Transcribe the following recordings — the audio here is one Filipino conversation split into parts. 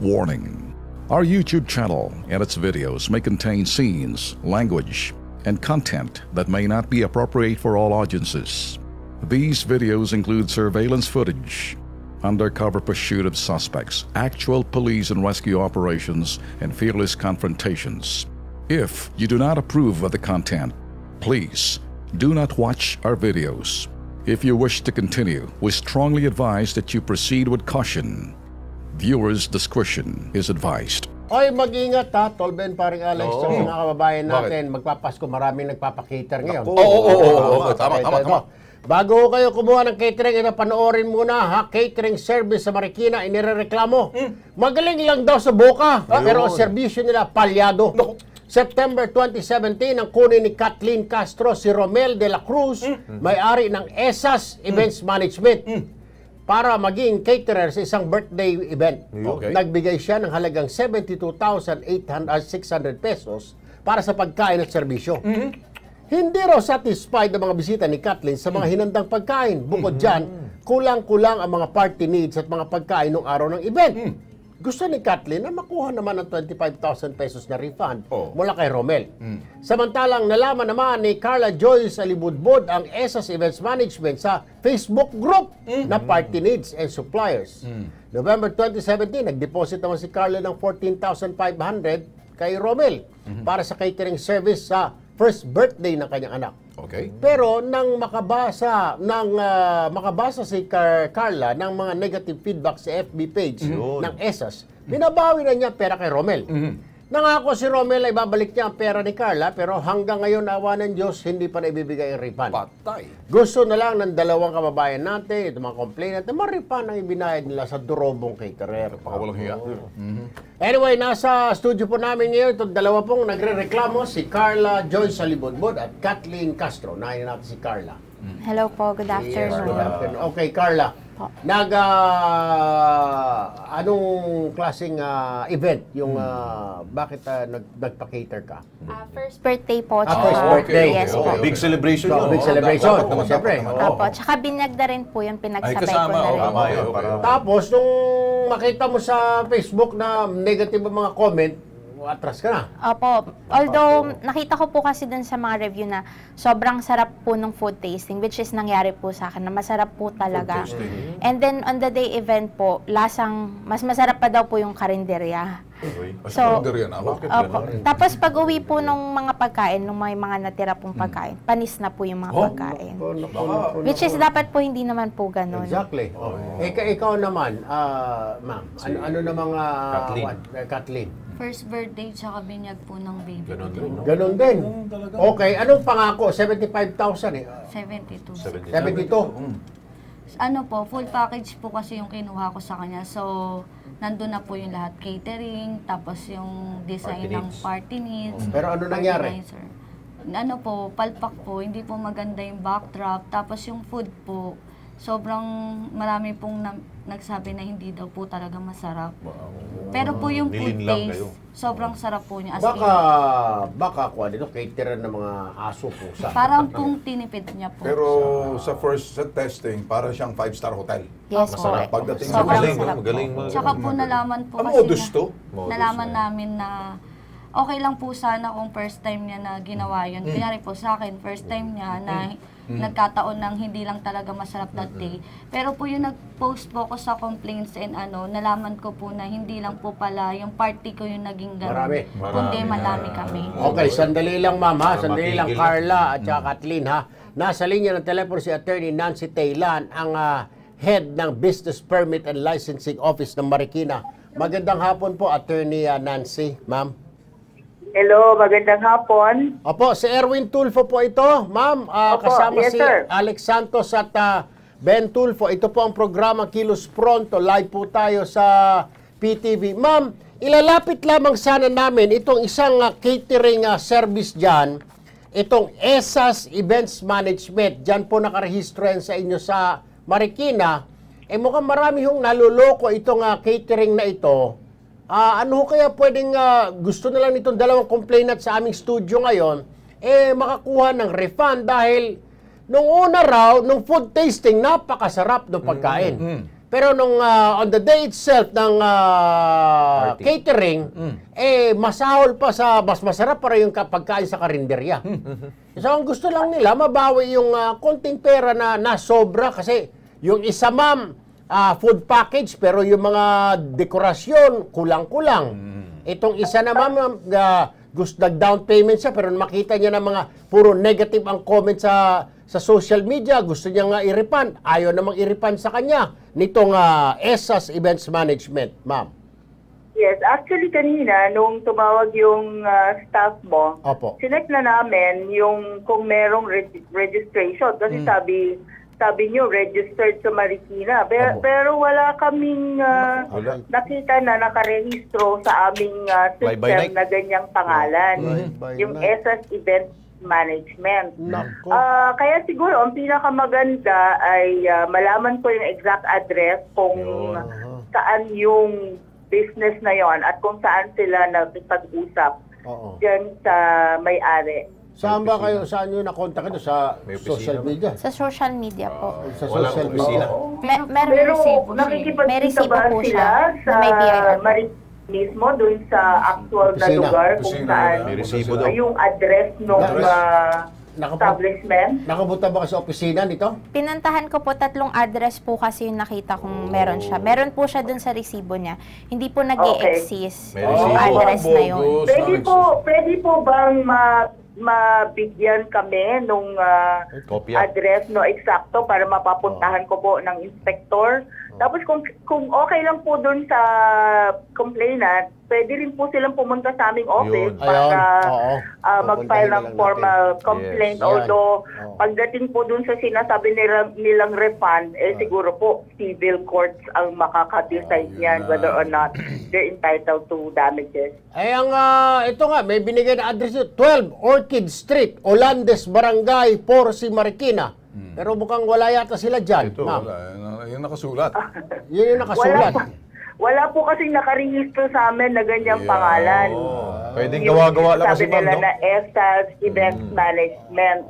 Warning Our YouTube channel and its videos may contain scenes, language, and content that may not be appropriate for all audiences. These videos include surveillance footage, undercover pursuit of suspects, actual police and rescue operations, and fearless confrontations. If you do not approve of the content, please do not watch our videos. If you wish to continue, we strongly advise that you proceed with caution. Viewers' discretion is advised. Oy, mag-ingat ha, Tolben, paring Alex, sa mga kababayan Bakit? natin. Magpapasko, maraming nagpapakater ngayon. Oo, oo, oo, oo, oo, tama, tama, tama. Bago kayo kumuha ng catering, ito panoorin muna ha, catering service sa Marikina, inireklamo. Magaling lang daw sa boka, pero ang serbisyo nila palyado. September 2017, ang kunin ni Kathleen Castro si Romel de la Cruz, may-ari ng ESAS Events Management para maging caterer sa isang birthday event. Okay. Nagbigay siya ng halagang 72,600 pesos para sa pagkain at serbisyo. Hindi raw satisfied ang mga bisita ni Kathleen sa mga hinandang pagkain. Bukod dyan, kulang-kulang ang mga party needs at mga pagkain ng araw ng event. Gusto ni Kathleen na makuha naman ng 25,000 pesos na refund Oh. mula kay Romel. Samantalang nalaman naman ni Carla Joyce Alibudbod ang ESAS Events Management sa Facebook group na Party Needs and Suppliers. November 2017, nag-deposit naman si Carla ng 14,500 kay Romel para sa catering service sa first birthday ng kanyang anak. Okay. Pero nang makabasa ng ah, makabasa si Car- Carla ng mga negative feedback sa FB page Yun. ng ESAS, binabawi na niya pera kay Romel. Nangako si Romel ay babalik niya ang pera ni Carla pero hanggang ngayon awa ng Diyos hindi pa naibibigay ang refund. Patay. Gusto na lang ng dalawang kababayan natin, itong mga complainant, na ma-refund ang ibinayad nila sa durobong caterer. Pakawalang hiya. Anyway, nasa studio po namin ngayon itong dalawa pong nagre-reklamo, si Carla Joyce Salibodbod at Kathleen Castro. Nahin natin si Carla. Hello po, good Yes, good afternoon. afternoon. Okay, Carla. Po. Nag, ah, anong klaseng ah, event yung ah, bakit ah, nag, nagpa-cater ka? Ah, first birthday po. Ah, first birthday. Yes okay, po. okay. Big celebration So, yun. big oh. celebration. Dapat naman, Oh, siyempre. Opo, tsaka binyag na rin po yung Ay, pinagsabay kasama. ko na Oh, rin. yun. Okay. Para- Tapos, nung makita mo sa Facebook na negative ang mga comment, atras ka na. Opo, although nakita ko po kasi dun sa mga review na sobrang sarap po ng food tasting, which is nangyari po sa akin, na masarap po talaga. And then on the day event po, lasang, mas masarap pa daw po yung karinderya. Okay. So, ah. Bakit Opo. Tapos pag uwi po ng mga pagkain, nung may mga natira pong pagkain, panis na po yung mga Oh, pagkain. Which is dapat po hindi naman po ganun. Exactly. Ika, ikaw naman, ah, ma'am, ano, ano na mga... Kathleen. what? Eh, Kathleen. First birthday tsaka binyag po ng baby Ganon din. Ganon din. Okay, anong pangako? 75,000 eh. 72. 72. Mm. Ano po, full package po kasi yung kinuha ko sa kanya. So, nandun na po yung lahat catering, tapos yung design Party ng needs. party needs. Pero ano nangyari? organizer. Ano po, palpak po, hindi po maganda yung backdrop. Tapos yung food po, sobrang marami pong na- nagsabi na hindi daw po talaga masarap. Pero po yung food taste, kayo. sobrang sarap po niya. As Baka, in, baka kuha dito, caterer ng mga aso pusa. parang pong tinipid niya po. Pero sa first sa testing, para siyang five-star hotel. Yes po. Masarap. Pagdating sa Sobrang Magaling, sarap? Magaling. po. magaling. Tsaka po nalaman po Ano, kasi modus na, to? Modus, nalaman oh. namin na okay lang po sana kung first time niya na ginawa yun. Mm. Kunyari po sa akin, first time niya na nagkataon ng hindi lang talaga masarap that day. Pero po yung nag-post po ako sa complaints and ano, nalaman ko po na hindi lang po pala yung party ko yung naging gano'n. Marami. Kundi Marami. kami. Okay, sandali lang ma'am ha. Para Sandali lang. Carla at saka Kathleen ha. Nasa linya ng telepono si Attorney Nancy Taylan, ang ah, head ng Business Permit and Licensing Office ng Marikina. Magandang hapon po, Attorney ah, Nancy, ma'am. Hello, magandang hapon. Opo, si Erwin Tulfo po ito. Ma'am, Opo, kasama yes, si sir. Alex Santos at ah, Ben Tulfo. Ito po ang programa Kilos Pronto. Live po tayo sa PTV. Ma'am, ilalapit lamang sana namin itong isang ah, catering ah, service dyan. Itong ESAS Events Management. Dyan po nakarehistro yan sa inyo sa Marikina. Eh mukhang marami hong naluloko itong ah, catering na ito. Ah, ano ho kaya pwedeng ah, gusto na lang nitong dalawang complainant sa aming studio ngayon eh makakuha ng refund dahil nung una raw nung food tasting napakasarap ng pagkain. Pero nung ah, on the day itself ng ah, catering, eh, masahol pa sa, mas masarap para yung ka- pagkain sa karinderya. so, ang gusto lang nila, mabawi yung ah, konting pera na nasobra kasi yung isa ma'am, ah, food package, pero yung mga dekorasyon, kulang-kulang. Itong isa naman, ma'am, ah, gusto nag-down payment siya, pero makita niya na mga puro negative ang comment sa sa social media, gusto niya nga i-refund. Ayaw namang i-refund sa kanya nitong ah, ESAS Events Management, ma'am. Yes, actually kanina, nung tumawag yung ah, staff mo, Opo. sinek na namin yung kung merong reg- registration. Kasi sabi sabi nyo, registered sa Marikina. Pero, Opo. pero wala kaming Wala. nakita na nakarehistro sa aming ah, Fly by night? system na ganyang pangalan. Fly by yung night. ESAS Event Management. Nako. Ah, kaya siguro ang pinakamaganda ay ah, malaman ko yung exact address kung saan yung business na yon at kung saan sila nakipag-usap Oo. dyan sa may-ari. Saan ba kayo, saan nyo nakontak ito? Sa May opisina social ba? media? Sa social media po. Sa Walang social opisina. media? Me- meron Pero resibo siya. May nakikipagkita resibo ba po sila siya sa na may BIR. Mismo dun sa actual na Opisina. lugar kung Opisina saan nila. May resibo ah, daw. yung address ng Nakapu- establishment? Nakapunta ba kayo sa opisina nito? Pinantahan ko po tatlong address po kasi yung nakita kong meron siya. Meron po siya dun sa resibo niya. Hindi po nag exist May yung resibo. address na yun. bogus. Pwede po, pwede po bang ma mabigyan kami nung Kopya. address no eksakto para mapapuntahan ko po ng inspector. Tapos kung kung okay lang po doon sa complainant, pwede rin po silang pumunta sa aming office Yun. para oo. ah, mag-file Pupuntahin na ng lang formal natin. complaint. Yes. Although Oo. pagdating po doon sa sinasabi nila, nilang refund, eh siguro po civil courts ang makaka-decide niyan whether or not they're entitled to damages. Ay, ang, ah, ito nga, may binigay na address dito. 12 Orchid Street, Olandes, Barangay, Porsi, Marikina. Pero mukhang wala yata sila dyan, Ito, ma'am. wala. Yan, yan nakasulat. Yun yung Wala nakasulat. po, wala po kasing nakarehistro sa amin na ganyang Yeah. pangalan. Pwedeng Yung gawa-gawa lang kasi sabi ma'am, nila no? na ESAS Event Management.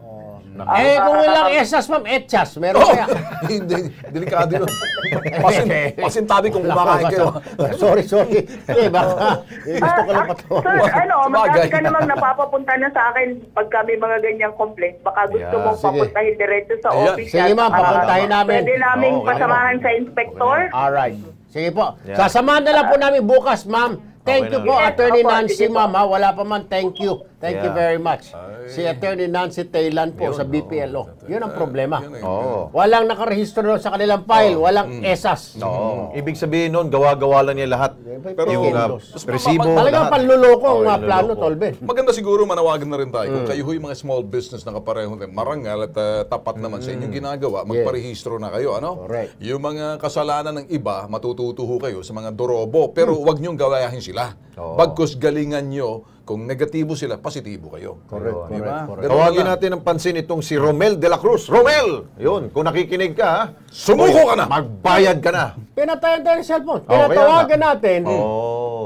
Eh, kung ilang esas, ma'am, etchas. Meron kaya. Hindi, delikado yun. Pasin, pasintabi kung kumakain kayo. sorry, sorry. Eh, baka, eh, gusto ko lang Ah, patawa. Sir, ano, Sabagay. marami ka namang napapapunta na sa akin pag kami mga ganyang complaints. Baka gusto Yeah, mong sige. papuntahin diretso sa Ayan. office. Sige, at, ma'am, ah, papuntahin namin. Pwede namin Oo, pasamahan sa inspector. Alright. Sige po. Yeah. Sasamahan na lang po namin bukas, ma'am. Thank Okay you na. po, Attorney Nancy, ma'am. ha? Wala pa man, thank you. Thank you Yeah. very much. Si Attorney Nancy Taylan po Yun, sa BPLO. Yun ang problema. Yun. Oo. Walang nakarehistro doon sa kanilang file. Walang esas. Oo. Ibig sabihin nun, gawa-gawa lang niya lahat. Pero yung uh, resibo, Talagang lahat. panluloko ang Oo, uh, plano. Tolben. Maganda siguro manawagan na rin tayo. Kung kayo ho'y mga small business na kapareho marangal at uh, tapat naman sa inyong ginagawa, magparehistro na kayo. Ano? Correct. Yung mga kasalanan ng iba, matututuho kayo sa mga dorobo. Pero wag niyong gawayahin sila. Bagkus galingan nyo, kung negatibo sila, positibo kayo. Correct, Di ba? correct, Tawagin natin ng pansin itong si Romel de la Cruz. Romel! Yun, kung nakikinig ka? Sumuko ka na! Magbayad ka na! Pinatayan tayo ng cellphone. Kaya Pinatawagan nga. natin.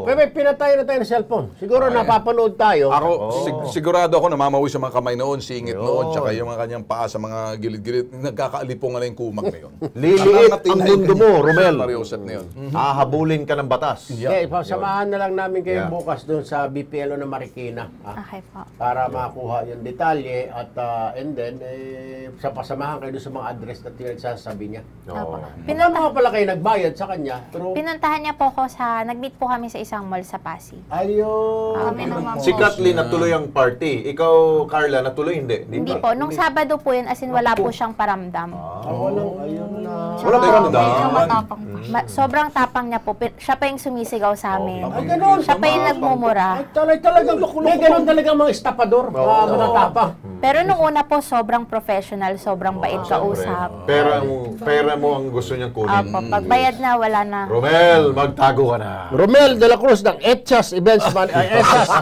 Oo. Pero may pinatayan na tayo ng cellphone. Siguro napapanood tayo. Ako, sig- sigurado ako namamawi sa mga kamay noon, singit Yun. noon, tsaka yung mga kanyang paa sa mga gilid-gilid, nagkakaalipo nga na yung kumang na yun. Liliit ang mundo mo, Romel. Mariosep na yun. Hahabulin ka ng batas. Okay, pasamahan na lang namin kayo Yeah. bukas doon sa BPLO na Marikina. ah, Okay po. para makuha yung detalye at ah, and then eh, sa pasamahan kayo sa mga address na pinagsasabi niya. Opo. Pinang mga pala kayo nagbayad sa kanya, pero Pinuntahan niya po ako sa, nag-meet po kami sa isang mall sa Pasig. ayun. Kami Si. Kathleen natuloy ang party. Ikaw, Carla, natuloy hindi? Di Hindi ba? po. Nung Sabado po yun, as in wala po siyang paramdam. Ah, walang, ayun na. Wala Tsaka. Medyo matapang. Ma- sobrang tapang niya po. Pin- Siya pa yung sumisigaw sa amin. Ay, ganun. Siya pa yung nagmumura. Ay, talay talagang, may ganun talagang mga estapador, mga matatapang. Pero nung una po, sobrang professional, sobrang bait kausap. Pera mo, pera mo ang gusto niyang kunin. Opo, pagbayad na, wala na. Romel, magtago ka na. Romel de la Cruz ng Etchas Events, Man ay, Etchas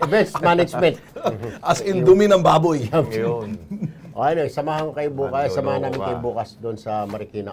Events Management. As in dumi ng baboy. Yun. Okay, no, samahan kayo bukas, samahan namin ka. kayo bukas doon sa Marikina